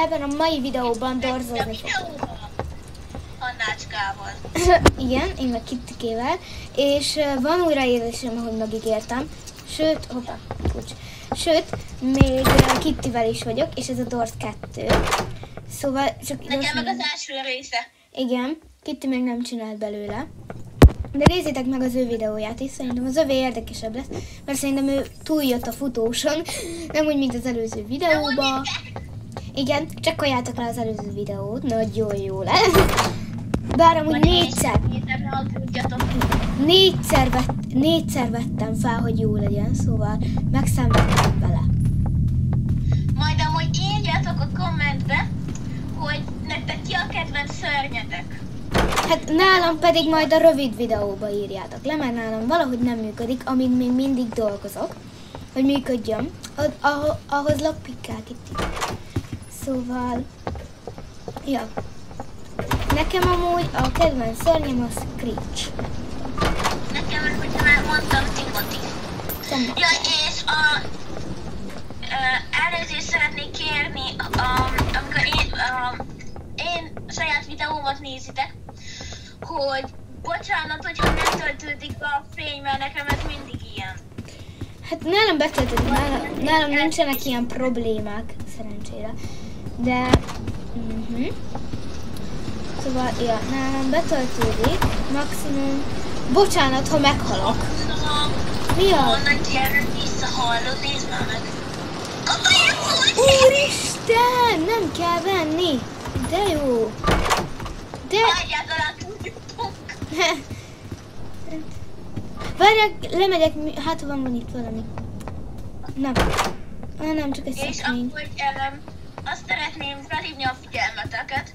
ebben a mai videóban dorzozni fogunk. Igen, én meg Kittikével, és van újraélésem, ahogy megígértem. Sőt, hoppá, pucs. Sőt, még Kittivel is vagyok, és ez a Dors 2. Szóval csak Nekem meg az első része. Igen, Kitty még nem csinált belőle. De nézzétek meg az ő videóját is, szerintem az övé érdekesebb lesz, mert szerintem ő túljött a futóson, nem úgy, mint az előző videóban. Igen, csekkoljátok le az előző videót, nagyon jó lesz. Bár amúgy négyszer, négyszer, vett, négyszer vettem fel, hogy jó legyen, szóval megszenvedtem vele. Majd amúgy írjátok a kommentbe, hogy nektek ki a kedvenc szörnyetek. Hát nálam pedig majd a rövid videóba írjátok le, mert nálam valahogy nem működik, amíg még mindig dolgozok, hogy működjön. Ah- ah- ahhoz lockpick kell Kitty. Szóval, ja. Nekem amúgy a kedvenc szörnyem a Screech. Nekem hogyha már mondtam, Timothy. Ja, és a... Elnézést szeretnék kérni, um, amikor én, um, én saját videómat nézitek, hogy bocsánat, hogyha nem töltődik be a fény, mert nekem ez mindig ilyen. Hát nálam betöltött, nálam, nálam nincsenek ilyen problémák, szerencsére. De, uh-huh. Szóval, ja, nálam betöltődik, maximum, bocsánat, ha meghalok. Mi az? honnan gyere visszahallod, nézd már meg. Kapálják hogy Úristen, nem kell venni. De jó. De... Tudjuk. Várjál, lemegyek, hát van, van itt valami. Nem. Ah, nem, csak egy És szekrény. akkor um, azt szeretném felhívni a figyelmeteket,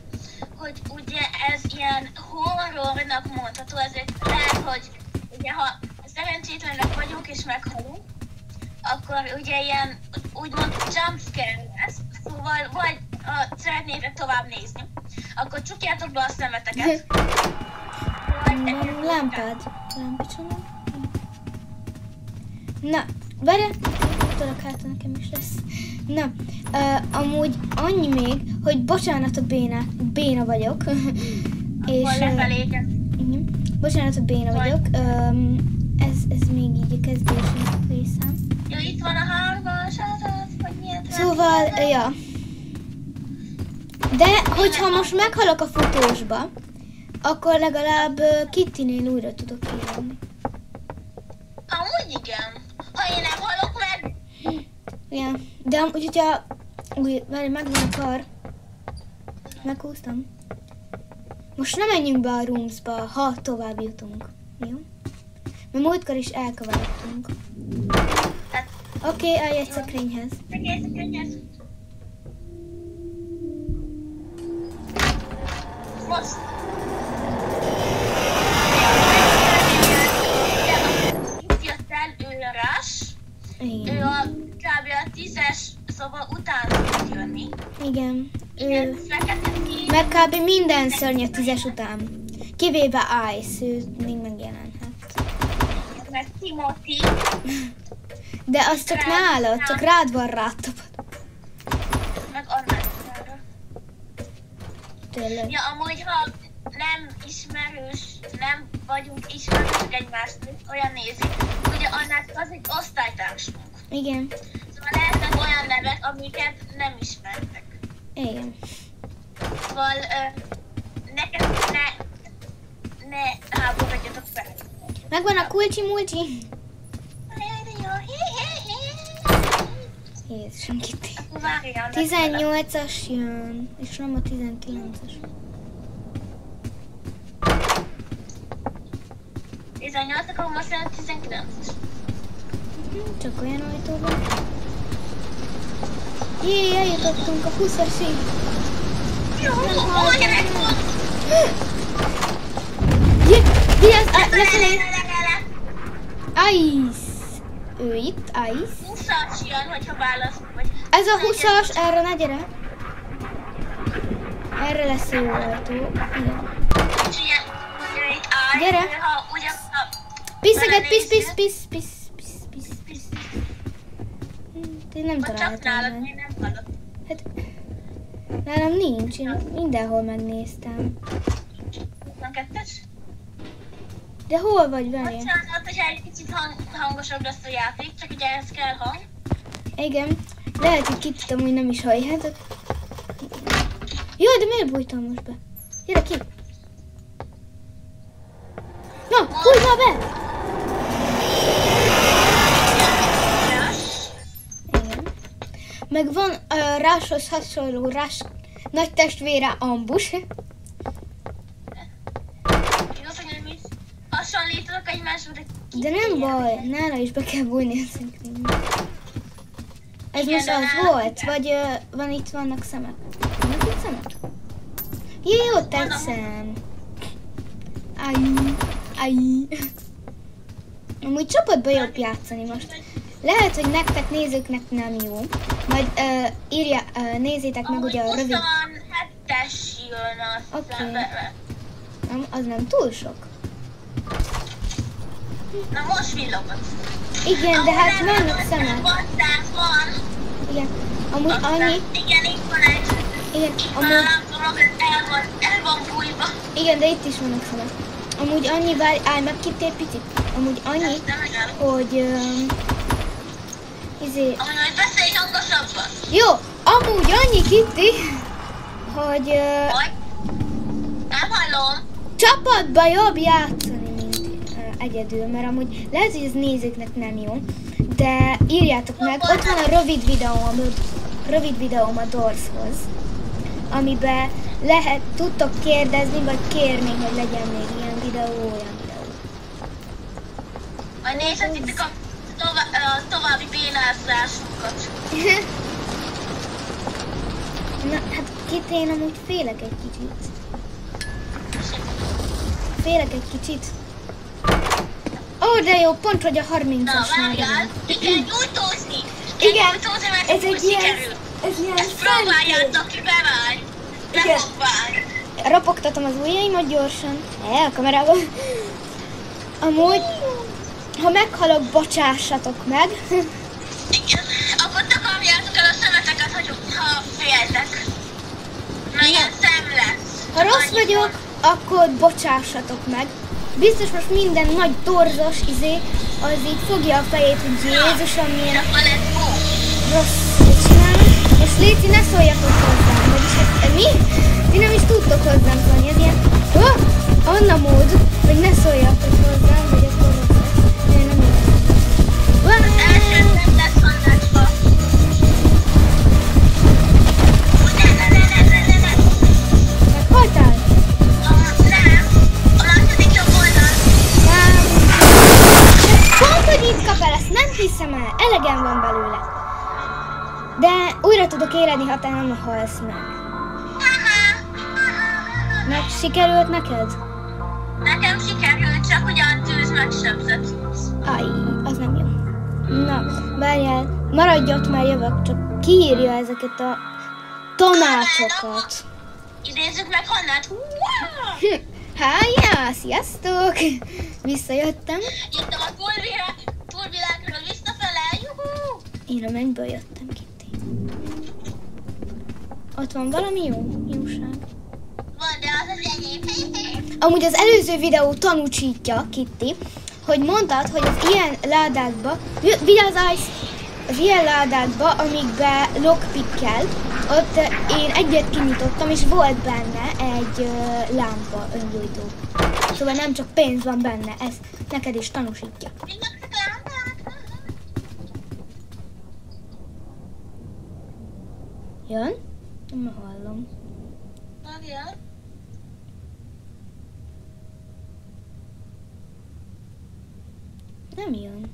hogy ugye ez ilyen horrornak mondható, ezért lehet, hogy ugye ha szerencsétlenek vagyunk és meghalunk, akkor ugye ilyen úgymond jumpscare lesz, szóval vagy ha szeretnétek tovább nézni, akkor csukjátok be a szemeteket. lámpád. Lámpicsonom. Na, várjál, tudok hát nekem is lesz. Na, uh, amúgy annyi még, hogy bocsánat a béna, béna vagyok. és, lefelé igen, bocsánat a béna Vagy- vagyok. Um, ez, ez még így a kezdési részem. Jó, itt van a hármas, vagy milyen Szóval, ö, ja. De, hogyha most meghalok a futósba, akkor legalább ö, Kittinél újra tudok kijönni. Amúgy igen. Ha én nem halok meg, Ja, de amúgy, hogyha új, várj, megvan a kar. Meghúztam. Most nem menjünk be a roomsba, ha tovább jutunk. Jó? Mert múltkor is elkavarodtunk. hát Oké, okay, állj egy szekrényhez. egész könnyes. Most. Igen. Ő, meg kb. minden szörny a tízes után. Kivéve Ice, ő még megjelenhet. mert Timothy, De az csak nálad, csak rád van rátapad. meg annak. Tényleg. Ja, amúgy, ha nem ismerős, nem vagyunk ismerősök egymástól, olyan nézik, ugye annak az egy osztálytársunk. Igen. Szóval lehetnek olyan nevek, amiket nem ismertek. Igen. Szóval ö, neked ne, ne háborodjatok fel. Megvan a kulcsi mulcsi. Hé. Jézusom, várjál. 18-as jön, és nem a 19-es. 18, akkor most jön a 19-es. Hm, Csak olyan ajtóban. Jé, eljutottunk a 20-asig. Jó, hol gyerek volt? Jé, vigyázz, á, lefelé. Le, le, le, le. Ice. Ő itt, Ice. 20-as jön, hogyha válasz. Ez a 20-as, erre ne gyere. Erre lesz jó ajtó. Igen. Gyere. Piszeget, pisz, pisz, pisz, pisz, pisz, pisz, Hm, Én nem Vagy csak találtam nálad, meg. én nem hallok. Hát, Nálam nincs, én mindenhol megnéztem. 22-es? De hol vagy, várj? Bocsánat, hogyha egy kicsit hang, hangosabb lesz a játék, csak ugye ez kell hang. Igen. Lehet, hogy kicsit amúgy nem is halljátok. Jaj, de miért bújtam most be? Gyere ki! Na, bújj már be! Meg van uh, ráshoz hasonló rás nagy testvére ambus. Hasonlítanak egymásra, de De nem baj, nála is be kell bújni a szekrénybe. Ez Igen, most az volt? Vagy ö, van itt vannak szemek? Vannak itt szemek? Jé, ott egy szem. Aj, aj. Amúgy csapatba jobb játszani most. Lehet, hogy nektek nézőknek nem jó. Majd uh, írja, uh, nézzétek meg ugye a rövid... 27-es jön a Oké. szembe. Nem, az nem túl sok. Na most villogott. Igen, de hát vannak szemek. Van. Igen. Amúgy annyi, Igen, itt van egy. igen, amúgy, el van, el van bújva. igen, de itt is vannak szemek. Amúgy annyi, várj, állj meg itt egy picit. Amúgy annyi, hogy... Um, izé, Amúgy beszélj hangosabban. jó, amúgy annyi Kitty, hogy uh? Nem hallom. csapatba jobb játszani, mint uh, egyedül, mert amúgy lehet, hogy ez nézőknek nem jó, de írjátok meg, ott van a rövid videóm, rövid videóm a Dorshoz, amiben lehet, tudtok kérdezni, vagy kérni, hogy legyen még ilyen videó, olyan videó. Majd a tova- a további bénázásunkat. Na, hát Kitty, én amúgy félek egy kicsit. Félek egy kicsit. Ó, de jó, pont, hogy a 30-as Na, várjál, ki kell nyújtózni. Igen, nyújtózni, mert ez egy ilyen, sikerül. ez ilyen Ezt próbáljátok ki. Nem Igen. Ropogtatom az ujjaimat gyorsan. El a kamerában. Amúgy, ha meghalok, bocsássatok meg. Igen. Akkor takarjátok el a szemeteket, hogy ha féltek. Mert ilyen szem lesz. Ha rossz Annyi vagyok, akkor bocsássatok meg. Biztos most minden nagy torzos izé, az így fogja a fejét, hogy Jézusom, milyen rossz csinálnak. És Léci, ne szóljatok hozzám. Vagyis hát, mi? Ti nem is tudtok hozzám szólni. Ez ilyen, oh, Anna mód, hogy ne szóljatok hozzám, Elegem van belőle. De újra tudok éledni, ha te nem halsz meg. Meg sikerült neked? Nekem sikerült, csak ugyan tűz megsebzett. Aj, az nem jó. Na, várjál, maradj ott, már jövök, csak kiírja ezeket a tanácsokat. Idézzük meg Hannát. Hájá, sziasztok! Visszajöttem. Jöttem a túlvilág, túlvilágról visszafele. Juhú! Én a mennyből jöttem, Kitty. Ott van valami jó, jóság. Van, de az az enyém. Amúgy az előző videó tanúsítja, Kitty, hogy mondtad, hogy az ilyen ládákba, vi- vigyázz, az ilyen ládákba, amikbe lockpickkel, ott eh, én egyet kinyitottam, és volt benne egy uh, lámpa öngyújtó. Szóval nem csak pénz van benne, ez neked is tanúsítja. Jön? Nem hallom. Várjál. Nem jön.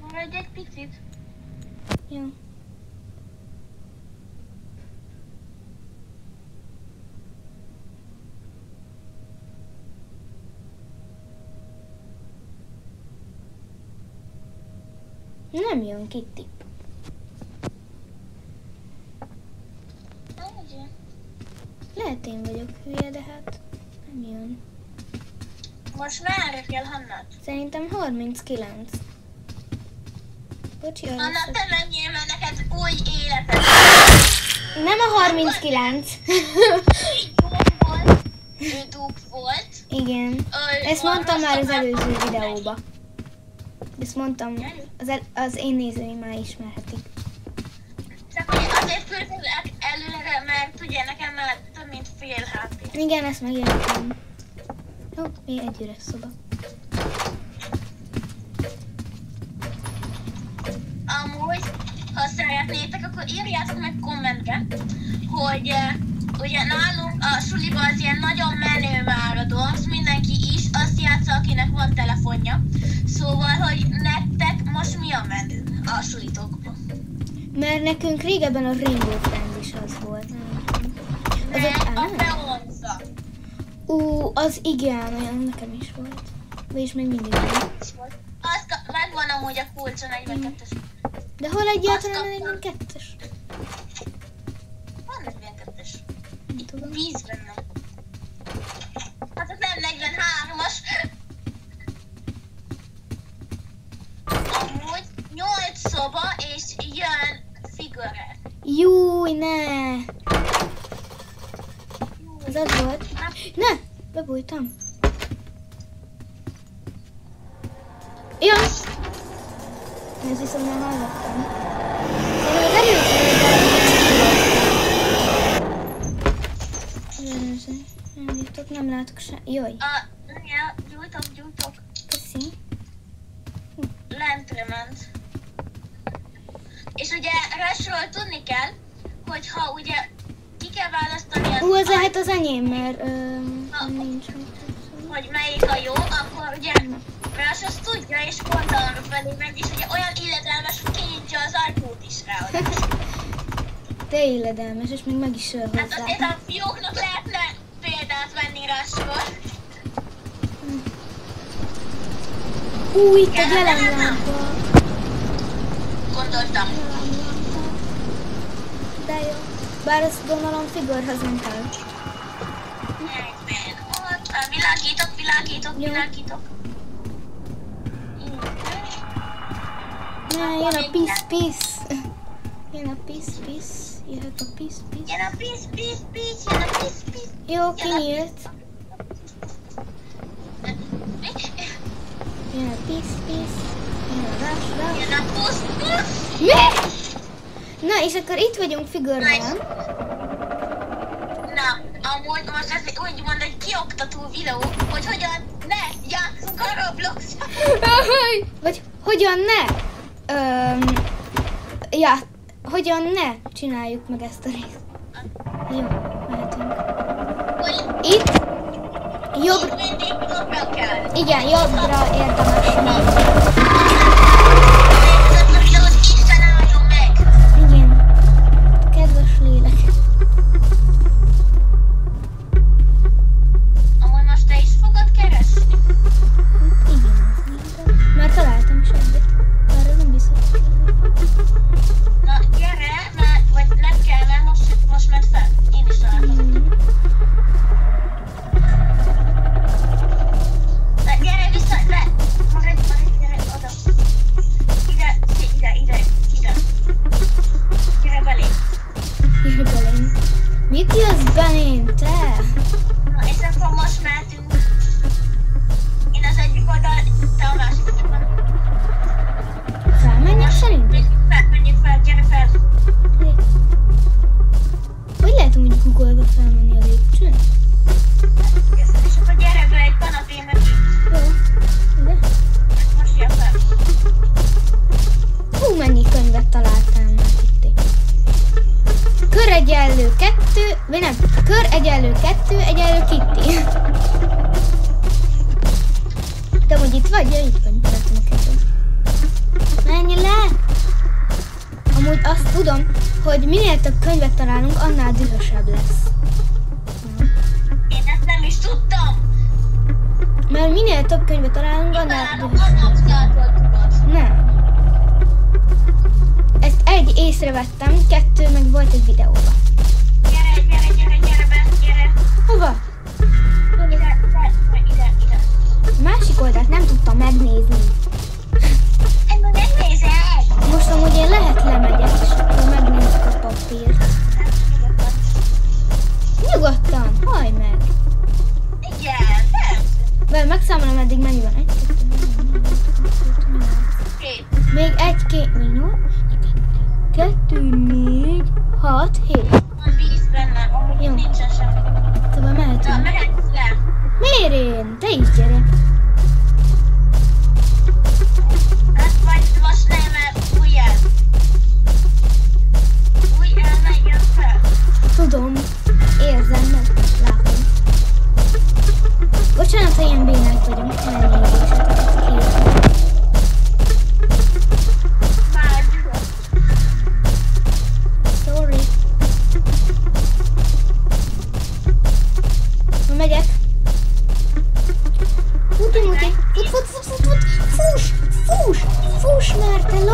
Maradj egy picit. Jó. Nem jön, Kitty. Maradj. Lehet én vagyok hülye, de hát nem jön. Most merre kell Hannát? Szerintem 39. Bocsi, Anna, te menjél, mert neked új életed. 39. Dúk volt. Ő dúk volt. Igen. Ö, Ezt mondtam már az előző már. Ezt mondtam, az, el, az én nézőim már ismerhetik. Csak hogy azért előre, mert ugye nekem már több mint fél HP. Igen, ezt megértem. Jó, még egy üres szoba. Amúgy, ha szeretnétek, akkor írjátok meg kommentbe, hogy eh, ugye nálunk a suliban az ilyen nagyon menő menő a sulitokban? Mert nekünk régebben a Rainbow Friends is az volt. Nem. Az Ne, ott a áll? Beonza. Ú, az igen, olyan nekem is volt. Vagyis még mindig van. Az megvan amúgy a kulcs a 42-es. De hol egyáltalán Azt a kaptam. 42-es? Van 42-es. Nem tudom. Víz benne. Hát ez nem 43-as. 8 szoba és jön figure. Júj, ne! Ez az volt. Ne! Bebújtam. Ja! Ez viszont már hallottam. Előző. Nem jutok, nem látok se. Jaj, A, ja, gyújtok, gyújtok. köszi. Lentre ment. És ugye Rushról tudni kell, hogy ha ugye ki kell választani az, Ú, a- lehet az enyém, mert ö, nincs mit. hogy melyik a jó, akkor ugye Rush azt tudja, és pont arra felé megy, és ugye olyan illedelmes, hogy kinyitja az ajtót is rá. Hogy Te illedelmes, és még meg is öl Hát azért hozzá. a fióknak lehetne példát venni Rushról. Ú, itt Kell, jelenlámpa. Gondoltam. De jó. Bár ezt gondolom figurhoz nem kell. Egyben. Ott, ah, világítok, világítok, Jó. világítok. Ne, jön a peace, peace. Jön a peace, peace. Jöhet a peace, peace. Jön a pisz, pisz, pisz, jön a pisz, pisz. Jó, kinyílt. Jön a peace, peace. Jön a rush, rush. Jön a pusz, pusz. Mi? Na, és akkor itt vagyunk figurban. Na, amúgy most ez úgymond egy kioktató videó, hogy hogyan ne játszunk a roblox Vagy hogyan ne? Öm, ja, hogyan ne csináljuk meg ezt a részt. Jó, mehetünk. Itt, jobb, itt mindig jobbra kell. igen, jobbra érdemes menni. Itt vagy? Ja, itt vagy, látom a kettőt. Menj le! Amúgy azt tudom, hogy minél több könyvet találunk, annál dühösebb lesz. Én ezt nem is tudtam. Mert minél több könyvet találunk, annál dühösebb. Nem. Ezt egy észrevettem, kettő meg volt egy videóban. Gyere, gyere, gyere, gyere be, gyere. Hova? másik oldalt nem tudtam megnézni. Ebből nem? Most amúgy én lehet lemegyek, és akkor megnézzük a papírt. Nyugodtan, haj meg! Igen, persze. Mert megszámolom eddig mennyi van. Egy, kettő, Még egy, két, még kettő, négy, hat, hét.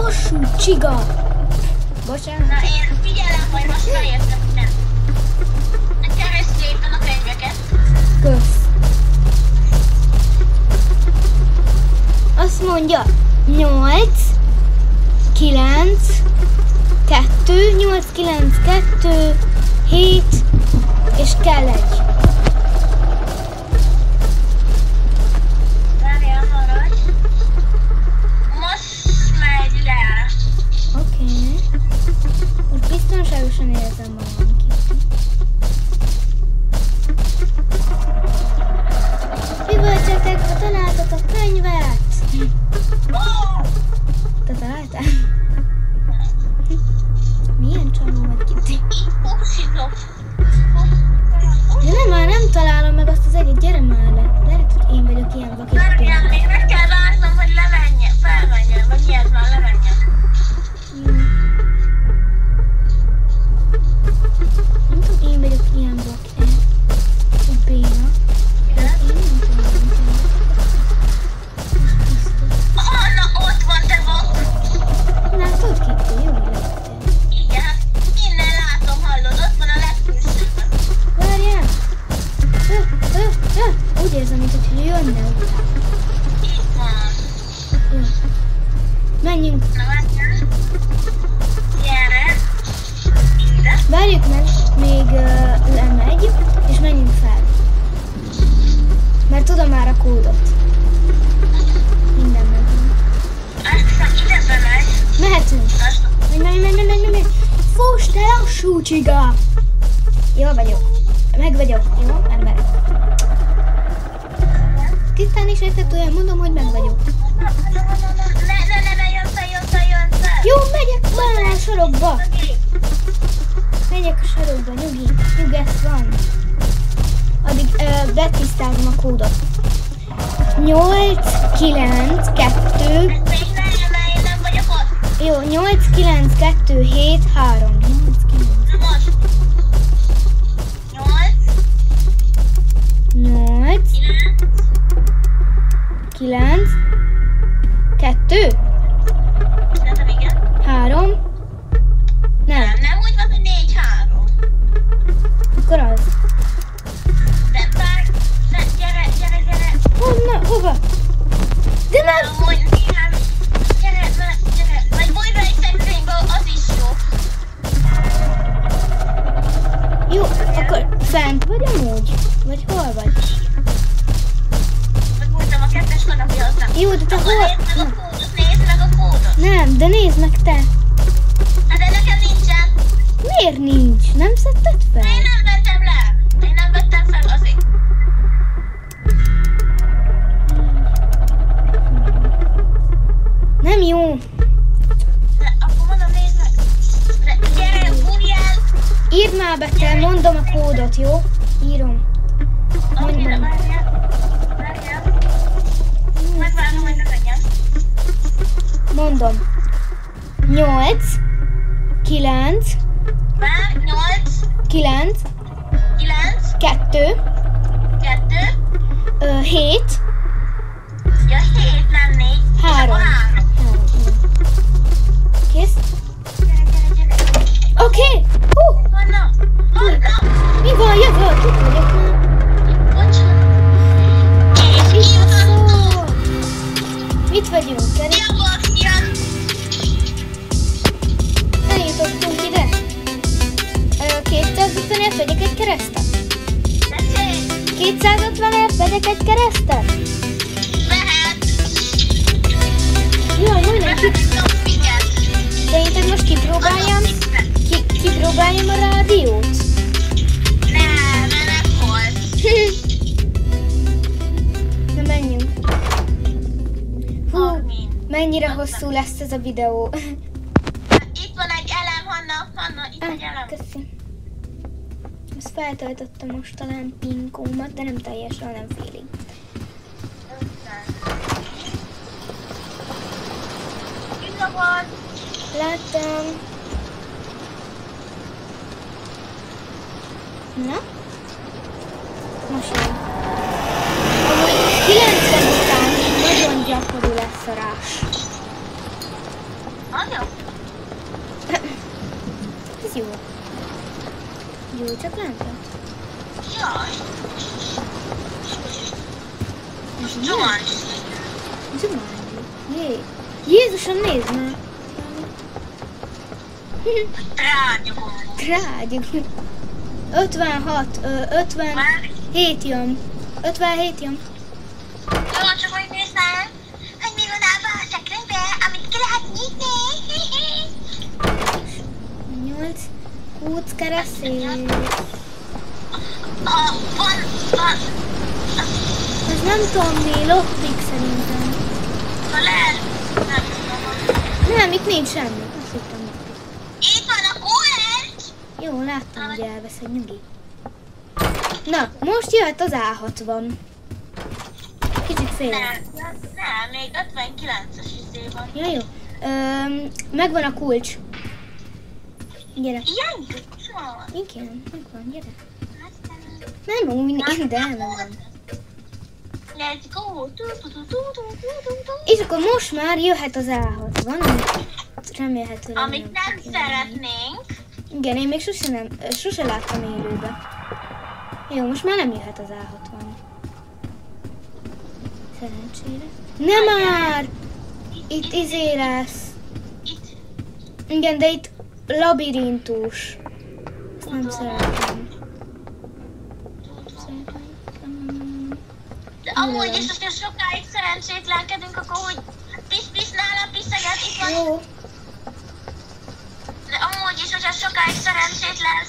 Lassú csiga. Bocsánat. Na én figyelem, hogy most hogy nem. Keresd szépen a könyveket. Kösz. Azt mondja, 8, 9, 2, 8, 9, 2, 7, és kell egy. Biztonságosan érzem magam kicsit. Üvöltsetek, ha találtatok könyvet! Menjünk. Gyere. Várjuk meg, még uh, lemegy, és menjünk fel. Mert tudom már a kódot. Minden megvan. Ide bemegy. Mehetünk. Menj, menj, menj, menj, menj, menj. Fuss, te lassú csiga! Jó vagyok. Meg vagyok. Jó, emberek. Tisztán is értetően mondom, hogy meg vagyok. Ne, ne, Jó, megyek már a sarokba. Megyek a sarokba, nyugi. Nyugász van. Addig ö, betisztázom a kódot. 8, 9, 2, Ezt még ne, mert én nem vagyok ott. jó, 8, 9, 2, 7, 3. 8, 9, Nem, de nézd meg te. Hát de nekem nincsen. Miért nincs? Nem szedted fel? Én nem vettem le. Én nem vettem fel azért. Nem jó. De akkor mondom, nézd meg. De gyere. Írd már be te, mondom a kódot, jó? Írom. Mondom. 8, 9, Vár, nyolc, 9, kilenc, 2, kettő, 7, ja hét, nem négy. És Három. akkor három. 3. Kész? Oké! Hú! Anna, Anna, Mi van? Jövök! Itt vagyok már. bocsánat. Mit vagyunk? Kerék? Tessék, 250-ért vegyek egy keresztet? lehet. Jaj, majdnem ki... Szerinted most kipróbáljam, ki, kipróbáljam a rádiót. Nem, mert meghalt. Na menjünk. Hú, mennyire hosszú lesz ez a videó. Itt van egy elem, Hanna, Hanna, itt egy Ah, elem. köszi. Ezt feltöltöttem most talán pinkómat, de nem teljesen, hanem félig. Láttam. Na? Most jön. Amúgy 90 után nagyon gyakori lesz a rás. Az jó. Ez jó. Jó, csak láttad? Jaj. Ez Zsuman. Zsumány. Jé. Jézusom, nézd már! Rágyogom. Drágyuk. 56, ö, 57 Már jön. 57 jön. Jó, csak hogy nézzel, hogy mi van abban a szekrényben, amit ki lehet nyitni. 8 Ha van, van, Ez nem tudom mi, lockpick szerintem. ha lehet, nem tudom. Nem, itt nincs semmi. Azt hittem lockpick. Itt van a kulcs! Jó, láttam, hogy elveszed, nyugi. Na, most jöhet az A60. Kicsit fél. Nem, nem, még 59-es izé van. Ja, jó. Öm, megvan a kulcs. Gyere. Ilyen kulcs van. Igen, megvan, gyere. Aztán- Nem, úgy, de megvan. Let's go! És akkor most már jöhet az A60, amit remélhetőleg Amit nem szeretnénk, Igen, én még sose, nem, sose láttam élőbe. Jó, most már nem jöhet az A60. Szerencsére. Nem már! Itt izé lesz. itt Igen, de itt labirintus. Ezt nem szeretem. De amúgy is, hogyha sokáig szerencsétlenkedünk, akkor úgy pisz-pisz nála piszeget, itt van. Jó, De amúgy is, hogyha sokáig szerencsétlen,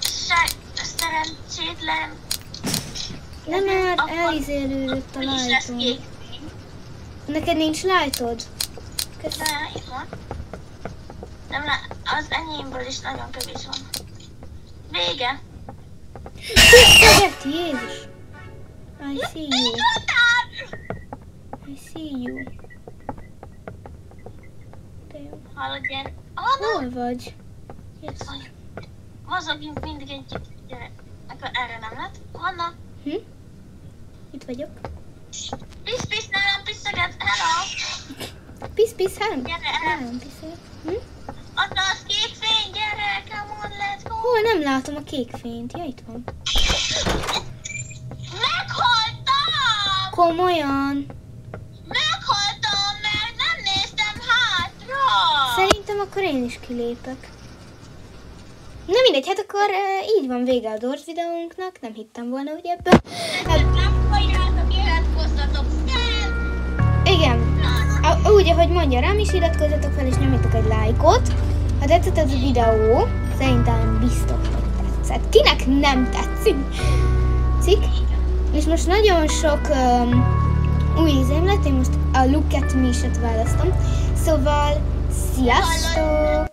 se, szerencsétlen, nem Akkor elizélődött a hogy lájtom. Neked nincs lájtod? Köszönöm. Nem le, az enyémből is nagyon kevés van. Vége. Spaghetti, Jézus! I see you. I see you. De jó. Hallod, gyere. Hol vagy? Yes. mozogjunk mindig együtt. Gyere. Akkor erre nem lett. Hanna, Hm? Itt vagyok. pisz-pisz nálam piszeget. Hello! Pisz, pisz, három. Gyere, Három piszek. Hm? Ott az kék fény, gyere, come on, let's go! Hol nem látom a kék fényt? Ja, itt van. Meghaltam! Komolyan. Meghaltam, mert nem néztem hátra! Szerintem akkor én is kilépek. Na mindegy, hát akkor uh, így van vége a Doors videónknak. Nem hittem volna, hogy ebben. Hát, Úgy, ahogy mondja, rám is iratkozzatok fel, és nyomjatok egy lájkot. Ha tetszett ez a videó, szerintem biztos, hogy tetszett. Kinek nem tetszik? Cik? És most nagyon sok um, új izém lett, én most a Look at Me-set választom. Szóval, sziasztok!